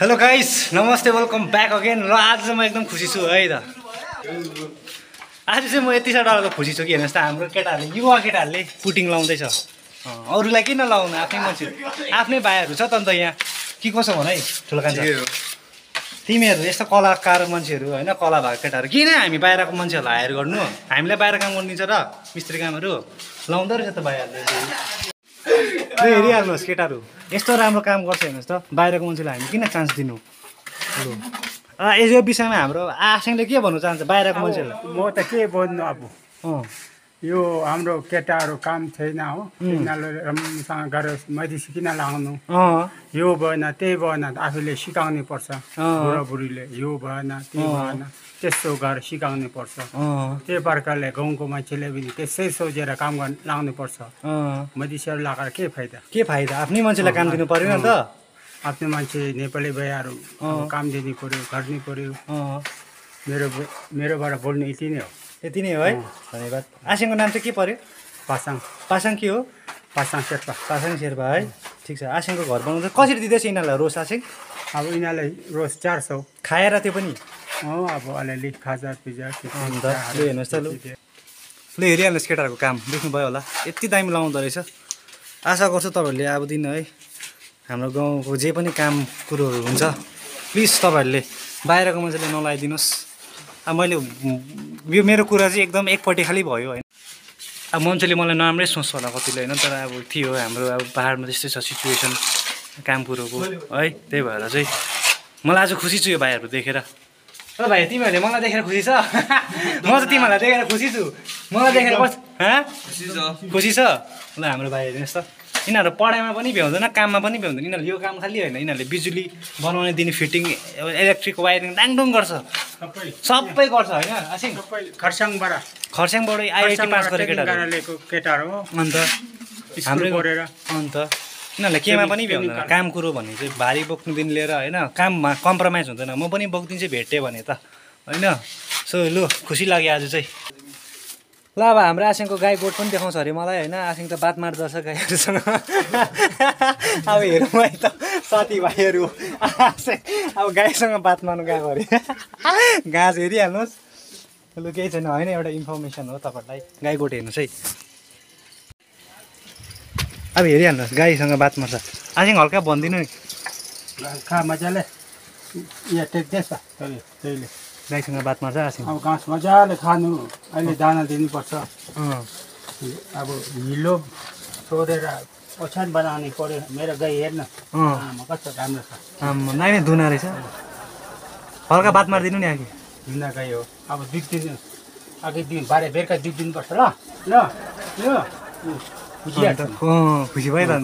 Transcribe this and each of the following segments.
Hello guys नमस्ते welcome back again र आज चाहिँ म एकदम खुसी छु है त आज चाहिँ म यति साह्रो खुसी छु कि हेर्नुहोस् त हाम्रो केटाहरूले युवा केटाहरूले पुटिङ लाउँदैछ। अरूलाई किन लाउनु? आफ्नै मान्छे आफ्नै भाइहरू छ त अन्त यहाँ। के कसो भन है ठुलो कान्छ तिमीहरू यस्तो कलाकार मान्छेहरू होइन कला भएको केटाहरू किन हामी बाहिरको मान्छेहरूलाई हायर गर्नु? हामीलाई बाहिर काम गर्नु दिन्छ र मिस्त्री कामहरू। लाउँदो रहेछ त भाइहरूले। हेरिहाल्नुहोस् केटाहरू। यस्तो राम्रो काम गर्छ हेर्नुहोस् त। बाहिरको मान्छेलाई हामी किन चान्स दिनु? यो विषयमा हाम्रो आशङले के भन्नु चाहन्छ बाहिरको मान्छेहरूलाई म त के भन्नु अब? अँ। यो हाम्रो केटाहरू काम छैन हो। तिनीहरूले राम्रोसँग गरेर मैले किन लाउनु। यो भएन त्यही भएन आफूले सिकाउनु पर्छ। बुढाबुढीले यो भएन त्यो। भएन त्यस्तो गरेर सिकाउनु पर्छ। त्यही प्रकारले गाउँको मान्छेले पनि त्यसै सोचेर काम गर्न लाउनु पर्छ। मधेसीहरू लगाएर के फाइदा? के फाइदा? आफ्नै मान्छेलाई काम दिनु परेन नि त। आफ्नो मान्छे नेपाली भइहरू। काम दिनु पऱ्यो गर्नु पऱ्यो मेरो मेरोबाट बोल्नु यति नै हो। यति नै हो है। धन्यवाद। आसिङको नाम चाहिँ के पर्यो? पासाङ। पासाङ के हो? पासाङ शेर्पा। पासाङ शेर्पा है। ठिक छ। आसिङको घर बनाउँदा कसरी दिँदैछ यिनीहरूलाई रोस आसिङ अब यिनीहरूलाई रोज चार सौ। खाएर त्यो पनि? अँ अब अलिअलि खाजा पिजा अन्त लु हेर्नुहोस् त लु। ल हेरिहाल्नुहोस् केटाहरूको काम। देख्नुभयो होला। यति दामी लाउँदो रहेछ। आशा गर्छु तपाईँहरूले अब दिन है हाम्रो गाउँको जे पनि काम कुरोहरू हुन्छ प्लिज तपाईँहरूले बाहिरको मान्छेले नलाइदिनुहोस्। मैले यो मेरो कुरा चाहिँ एकदम एकपट्टि खालि भयो होइन। अब मान्छेले मलाई नराम्रै सोच्छ होला कतिले होइन तर अब थियो हाम्रो अब पाहाडमा त्यस्तै छ सिचुएसन काम कुरोको है त्यही भएर चाहिँ मलाई आज खुसी छु यो भाइहरू देखेर। ल भाइ तिमीहरूले मलाई देखेर खुसी छ? म चाहिँ तिमीहरूलाई देखेर खुसी छु। मलाई देखेर खुसी छ। ल हाम्रो भाइ हेर्नुहोस् त यिनीहरू पढाइमा पनि भ्याउँदैन काममा पनि भ्याउँदैन। यिनीहरूले यो काम खालि होइन यिनीहरूले बिजुली बनाउने दिने फिटिङ इलेक्ट्रिक वायरिङ डाङडुङ गर्छ। सबै। सबै गर्छ होइन खरसाङबाट। खरसाङबाट आइआइटी पास गरेको केटाहरू। अन्त हाम्रै अन्त यिनीहरूलाई केमा पनि भ्याउँदैन। काम कुरो भन्ने चाहिँ भारी बोक्नुदेखि लिएर होइन काममा कम्प्रोमाइज हुँदैन। म पनि बोकिदिन्छु भेटेँ भने त। होइन? सो लु खुसी लाग्यो आज चाहिँ। ल अब हाम्रो आसिङको गाई गोठ पनि देखाउँछ अरे मलाई होइन? आसिङ त बात मार्दो रहेछ गाईहरूसँग। अब हेरौँ है त साथीभाइहरू अब गाईसँग बात मार्नु गएको अरे। घाँस हेरिहाल्नुहोस्। लु केही छैन होइन? एउटा इन्फर्मेसन हो तपाईँहरूलाई। गाई गोठ हेर्नुहोस् है। अब हेरिहाल्नुहोस् गाईसँग बात मार्छ। आसिङ हल्का भनिदिनु नि। खा मजाले। यहाँ टेक्दैछ गाईसँग बात मार्छ आसिङ अब घाँस मजाले खानु अहिले दाना दिनुपर्छ। अब हिलो सोधेर ओछ्यान बनाउने पऱ्यो मेरो गाई हेर्न। कस्तो राम्रो छ। आम्मा, नाइ नै दुना रहेछ। हल्का बात मारिदिनु नि आगे ढुङ्गा गाई हो। अब दुध दिनु अघि दिन बाह्र बेलुका दुध दिनुपर्छ ल ल। खुसी भयो त खुसी भयो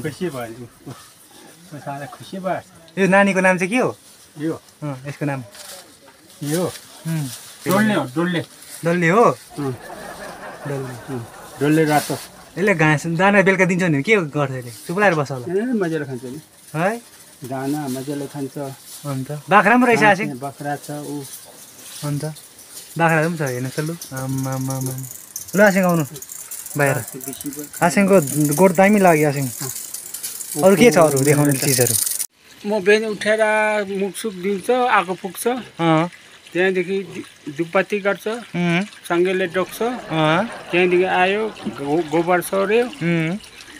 खुसी भयो यो नानीको नाम चाहिँ के हो? यो। अँ यसको नाम? यो। डोल्ले हो डोल्ले डल्ले हो डल्ले डोल्ले रातो यसले घाँस दाना बेलुका दिन्छ नि के गर्छ यसले चुप्लाएर बस्छ होला ए मजाले खान्छ नि है दाना मजाले खान्छ अन्त बाख्रा पनि रहेछ आसिङ बख्रा छ ऊ अन्त बाख्राहरू पनि छ हेर्नुहोस् त लु आम्मा। लु आसिङ आउनु बाहिर आसिङको गोठ दामी लाग्यो आसिङ अरू के छ अरू देखाउने चिजहरू म बिहान उठेर मुखसुख दिन्छ आगो फुक्छ त्यहाँदेखि धुपबत्ती गर्छ सँगैले डोक्छ त्यहाँदेखि आयो गोबर सोऱ्यो।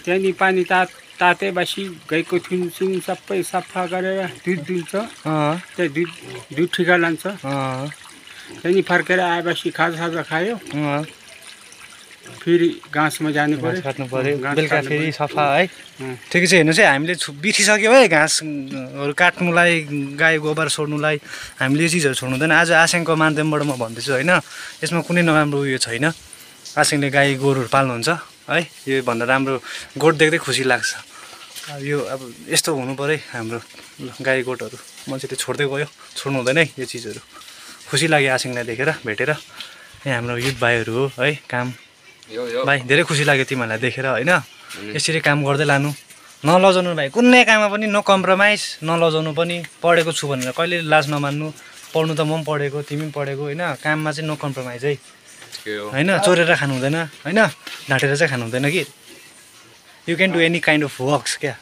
त्यहाँदेखि पानी तात तातेपछि गाईको थुनसुन सबै सफा गरेर दुध दिन्छ त्यहाँ दुध दुध ठिका लान्छ। त्यहाँदेखि फर्केर आएपछि खाजासाजा खायो। अँ। फेरि घाँसमा जानु पऱ्यो। काट्नु पऱ्यो। बेलुका फेरि। सफा है। ठिकै छ हेर्नुहोस् है हामीले छु बिर्सिसक्यौँ है घाँसहरू काट्नुलाई गाई गोबर छोड्नुलाई हामीले यो चिजहरू छोड्नु हुँदैन आज आसिङको माध्यमबाट म भन्दैछु होइन? यसमा कुनै नराम्रो उयो छैन। आसिङले गाई गोरुहरू पाल्नुहुन्छ है? यो भन्दा राम्रो गोठ देख्दै खुसी लाग्छ। अब यो अब यस्तो हुनु पऱ्यो है हाम्रो गाई गोठहरू। मान्छेले छोड्दै गयो। छोड्नु हुँदैन है यो चिजहरू। खुसी लाग्यो आसिङलाई देखेर भेटेर। यहाँ हाम्रो युथ भाइहरू हो है काम भाइ धेरै खुसी लाग्यो तिमीहरूलाई देखेर होइन? यसरी काम गर्दै लानु। नलजाउनु भाइ कुनै काममा पनि नो कम्प्रोमाइज नलजाउनु पनि पढेको छु भनेर कहिले लाज नमान्नु। पढ्नु त म पनि पढेको तिमी पनि पढेको होइन? काममा चाहिँ नो कम्प्रोमाइज है। होइन? चोरेर खानु हुँदैन होइन? ढाँटेर चाहिँ खानु हुँदैन कि? You can do any kind of works क्या?